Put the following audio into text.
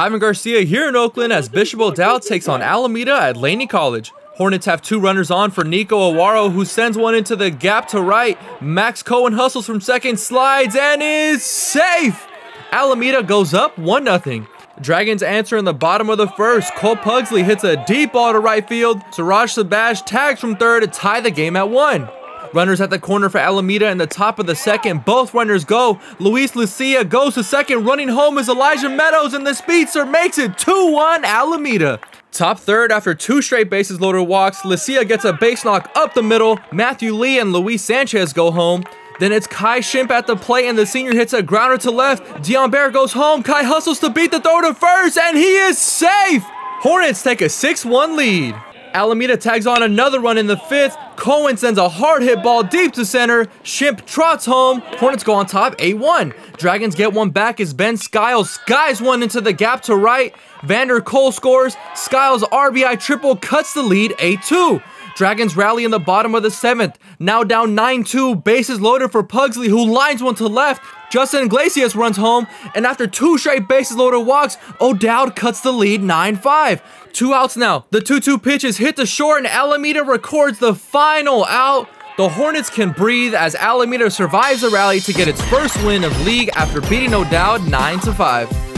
Ivan Garcia here in Oakland as Bishop O'Dowd takes on Alameda at Laney College. Hornets have two runners on for Nico Araujo, who sends one into the gap to right. Max Cohen hustles from second, slides, and is safe! Alameda goes up 1-0. Dragons answer in the bottom of the first. Cole Pugsley hits a deep ball to right field. Siraj Shabazz tags from third to tie the game at one. Runners at the corner for Alameda in the top of the second. Both runners go. Luis Licea goes to second. Running home is Alijah Meadows, and the speedster makes it 2 1 Alameda. Top third after two straight bases loaded walks. Licea gets a base knock up the middle. Matthew Lee and Luis Sanchez go home. Then it's Kai Shimp at the plate, and the senior hits a grounder to left. Deon Bier goes home. Kai hustles to beat the throw to first, and he is safe. Hornets take a 6 1 lead. Alameda tags on another run in the fifth. Cohen sends a hard hit ball deep to center. Shimp trots home. Hornets go on top 8 1. Dragons get one back as Ben Skiles skies one into the gap to right. Vander Cole scores. Skiles' RBI triple cuts the lead 8 2. Dragons rally in the bottom of the seventh. Now down 9 2. Bases loaded for Pugsley, who lines one to left. Justin Iglesias runs home, and after two straight bases loaded walks, O'Dowd cuts the lead 9 5. Two outs now. The 2 2 pitches hit the short, and Alameda records the final out. The Hornets can breathe as Alameda survives the rally to get its first win of league after beating O'Dowd 9 5.